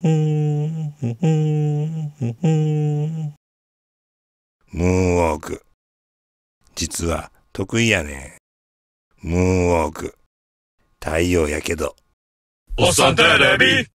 ムーンウォーク。実は得意やね。ムーンウォーク。太陽やけど。おっさんテレビ